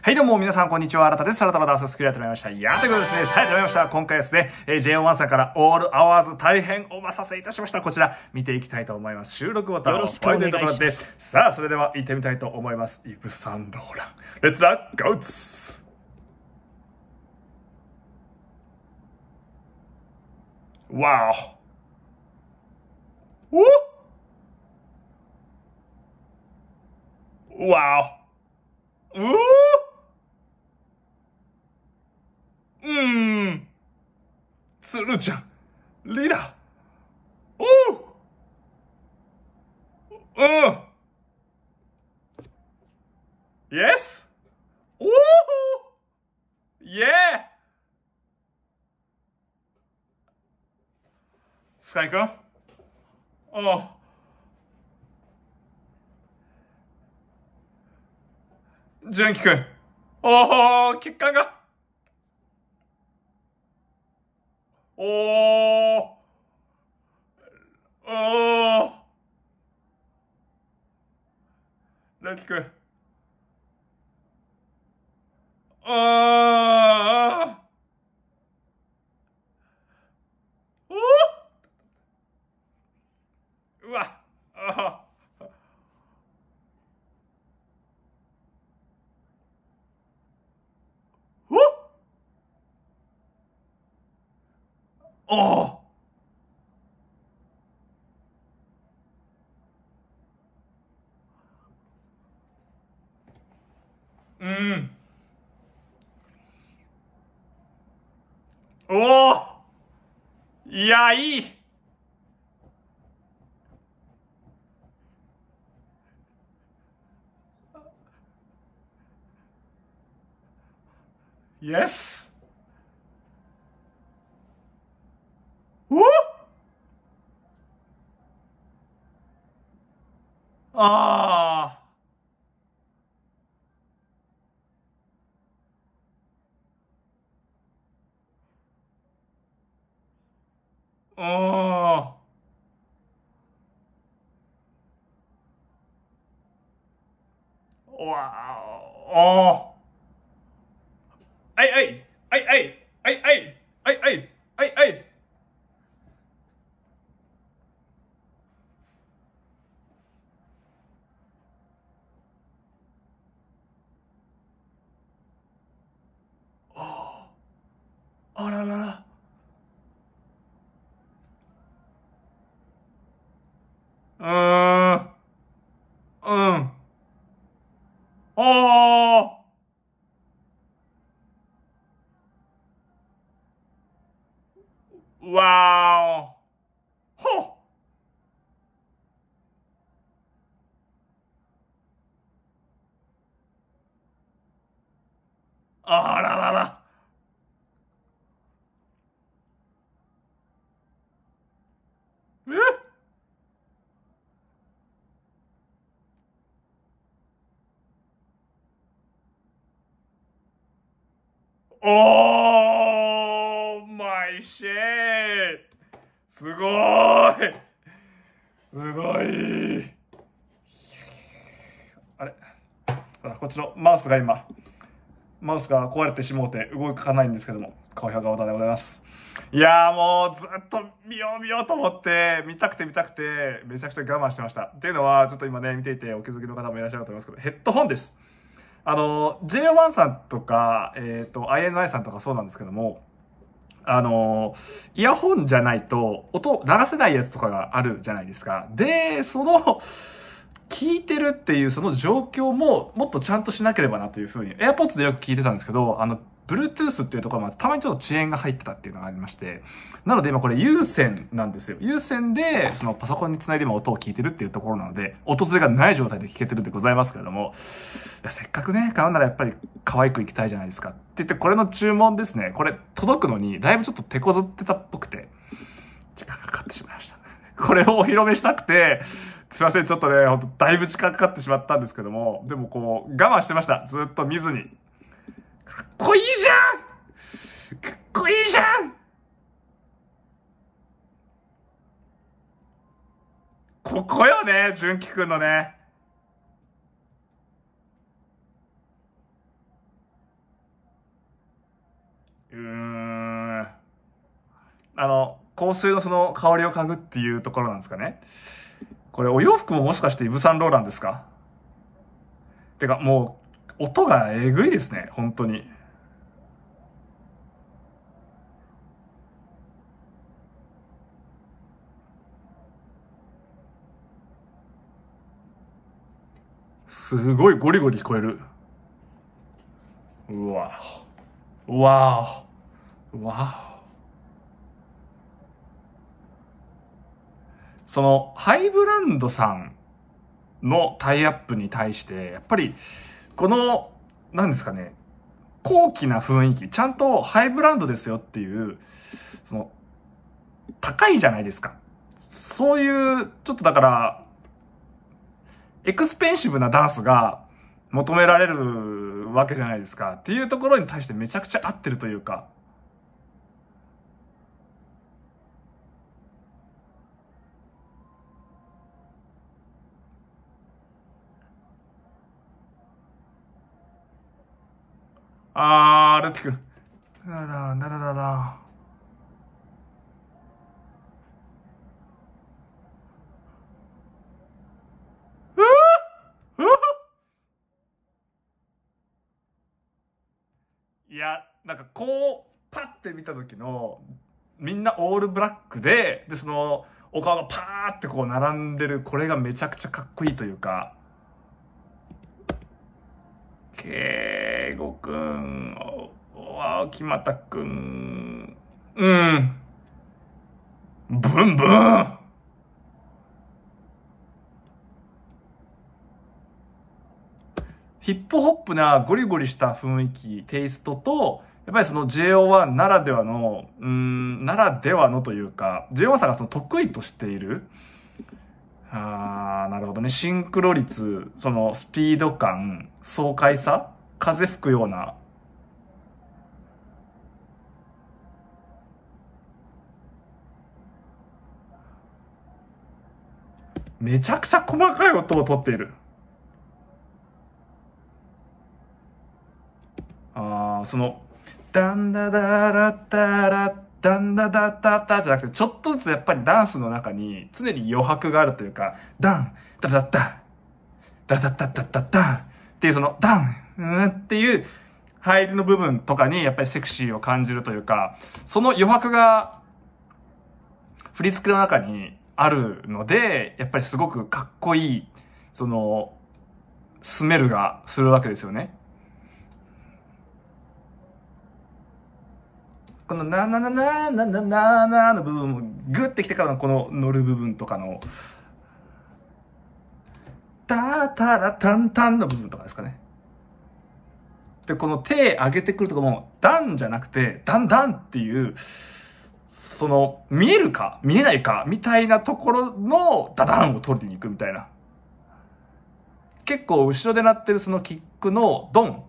はい、どうも、皆さん、こんにちは。新田です。新田のダンススクリアとなりました。やーということでですね、さあ、始まりました。今回ですね、えー、JO1 さんからオールアワーズ大変お待たせいたしました。こちら、見ていきたいと思います。収録ボタンをよろしくお願いです。さあ、それでは行ってみたいと思います。イブ・サンローラン。レッツラゴーツわおおわおうおうーん。つるちゃん。リーダー。おううん。Yes? おおイエースカイ君おう。純喜君。おお血管が。Oh. Oh. Let's go. Oh. おおうん。おおいや、いい。イエスおああ。おー。わーおー。はいはいはいはいはいはいはいはいはいはいあららら。うーん。うん。おー。わーお。ほっ。あららら。えおーマイシェーすごいすごいあれ?こっちのマウスが今マウスが壊れてしもうて動かないんですけども、高評価ボタンでございます。いやーもうずっと見よう見ようと思って、見たくて見たくて、めちゃくちゃ我慢してました。っていうのは、ちょっと今ね、見ていてお気づきの方もいらっしゃると思いますけど、ヘッドホンです。あの、JO1 さんとか、えっ、と、INI さんとかそうなんですけども、あの、イヤホンじゃないと音流せないやつとかがあるじゃないですか。で、その、聞いてるっていうその状況ももっとちゃんとしなければなというふうに、AirPods でよく聞いてたんですけど、あの、Bluetooth っていうところまでたまにちょっと遅延が入ってたっていうのがありまして、なので今これ有線なんですよ。有線でそのパソコンにつないで今音を聞いてるっていうところなので、音ずれがない状態で聞けてるんでございますけれども、いやせっかくね、買うならやっぱり可愛くいきたいじゃないですかって言って、これの注文ですね、これ届くのにだいぶちょっと手こずってたっぽくて、時間かかってしまいました。これをお披露目したくて、すいません、ちょっとね、ほんとだいぶ時間かかってしまったんですけども、でもこう、我慢してました。ずっと見ずに。かっこいいじゃんかっこいいじゃんここよね、純喜くんのね。うん。あの、香水のその香りを嗅ぐっていうところなんですかね。これお洋服ももしかしてイブ・サンローランですか？てかも音がえぐいですね、本当に。すごいゴリゴリ聞こえる。うわうわうわその、ハイブランドさんのタイアップに対して、やっぱり、この、何ですかね、高貴な雰囲気、ちゃんとハイブランドですよっていう、その、高いじゃないですか。そういう、ちょっとだから、エクスペンシブなダンスが求められるわけじゃないですか。っていうところに対してめちゃくちゃ合ってるというか。あー、ルティ君。なら、なららら。いや、なん？かこう、パッて見た時の、みん？なオールブラックで、で、その、お顔がパーってこう並ん？でる、これがめちゃくちゃかっこいいというか、敬語くん、わ木又くん、うん、ブンブン。ヒップホップなゴリゴリした雰囲気、テイストと、やっぱりその JO1 ならではの、うん、ならではのというか、JO1 さんがその得意としている、あー、なるほどね。シンクロ率、そのスピード感、爽快さ、風吹くような。めちゃくちゃ細かい音をとっている。あその、ダンダダラッタラッダンダダッタッタじゃなくて、ちょっとずつやっぱりダンスの中に常に余白があるというか、ダン、ダダッタ、ダダッタッタッタッタっていうその、ダン、うんっていう入りの部分とかにやっぱりセクシーを感じるというか、その余白が振り付けの中にあるので、やっぱりすごくかっこいい、その、スメルがするわけですよね。このななななななななの部分もグッてきてからのこの乗る部分とかのたたらたんたんの部分とかですかね。で、この手上げてくるとかも、ダンじゃなくて、ダンダンっていう、その、見えるか、見えないか、みたいなところのダダンを取りに行くみたいな。結構後ろで鳴ってるそのキックのドン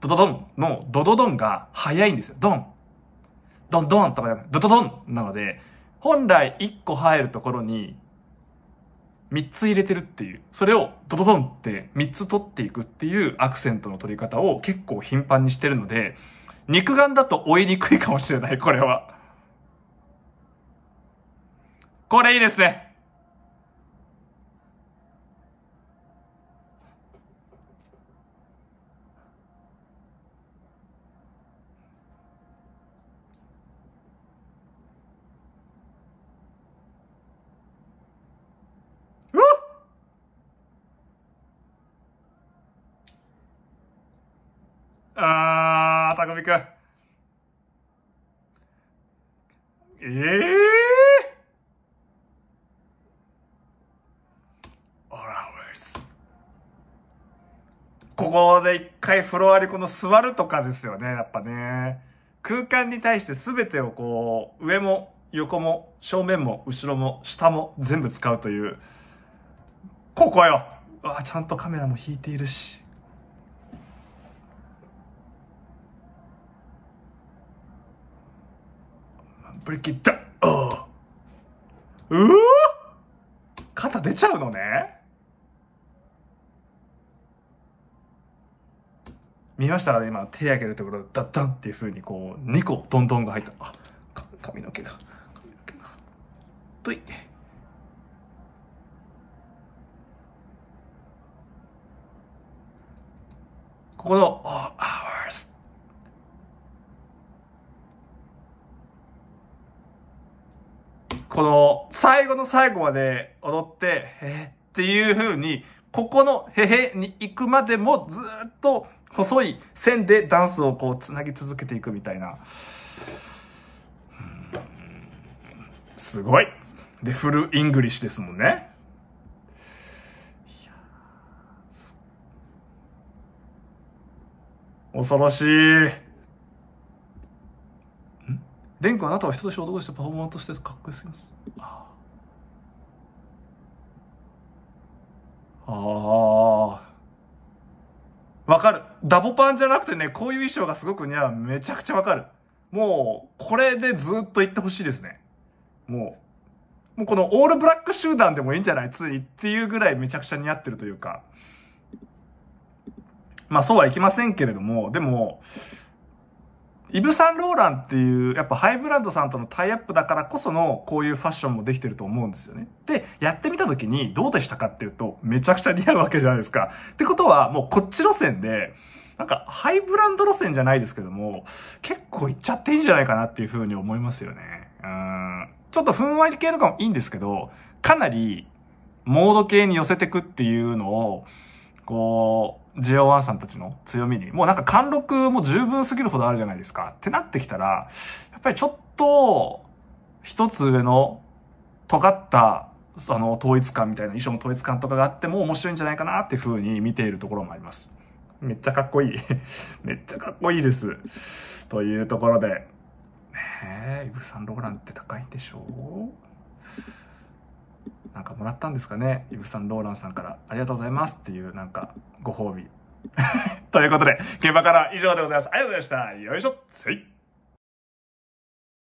ドドドンのドドドンが早いんですよ。ドン。ドンドンとかドドドンなので、本来1個入るところに3つ入れてるっていう、それをドドドンって3つ取っていくっていうアクセントの取り方を結構頻繁にしてるので、肉眼だと追いにくいかもしれない、これは。これいいですね。あー、たくみくん。ええー、ここで一回フロアにこの座るとかですよね、やっぱね。空間に対して全てをこう、上も横も正面も後ろも下も全部使うという。ここよ。うわ、ちゃんとカメラも引いているし。ブリキッドうわ肩出ちゃうのね？見ましたかね今手上げるところダッダンっていう風にこう2個ドンドンが入ったあ髪の毛が。髪の毛が。とい。ここの、all hours。この、最後の最後まで踊って、へっていう風に、ここのへへに行くまでもずっと細い線でダンスをこう繋ぎ続けていくみたいな。すごい。で、 full English ですもんね。恐ろしい。んレン君あなたは人として男としてパフォーマーとしてかっこよすぎます。ああ。わかる。ダボパンじゃなくてね、こういう衣装がすごく似合う。めちゃくちゃわかる。もう、これでずっと言ってほしいですね。もう、もうこのオールブラック集団でもいいんじゃない？ついっていうぐらいめちゃくちゃ似合ってるというか。まあそうはいきませんけれども、でも、イブ・サンローランっていう、やっぱハイブランドさんとのタイアップだからこその、こういうファッションもできてると思うんですよね。で、やってみた時にどうでしたかっていうと、めちゃくちゃ似合うわけじゃないですか。ってことは、もうこっち路線で、なんか、ハイブランド路線じゃないですけども、結構いっちゃっていいんじゃないかなっていうふうに思いますよね。うん。ちょっとふんわり系とかもいいんですけど、かなり、モード系に寄せてくっていうのを、こう、JO1 さんたちの強みに、もうなんか貫禄も十分すぎるほどあるじゃないですか。ってなってきたら、やっぱりちょっと、一つ上の尖った、あの、統一感みたいな衣装の統一感とかがあっても面白いんじゃないかなっていう風に見ているところもあります。めっちゃかっこいい。めっちゃかっこいいです。というところで、ねえ、イブ・サンローランって高いんでしょう？なんかもらったんですかね？イブ・さんローランさんからありがとうございますっていうなんかご褒美。ということで、現場から以上でございます。ありがとうございました。よいしょ。せい。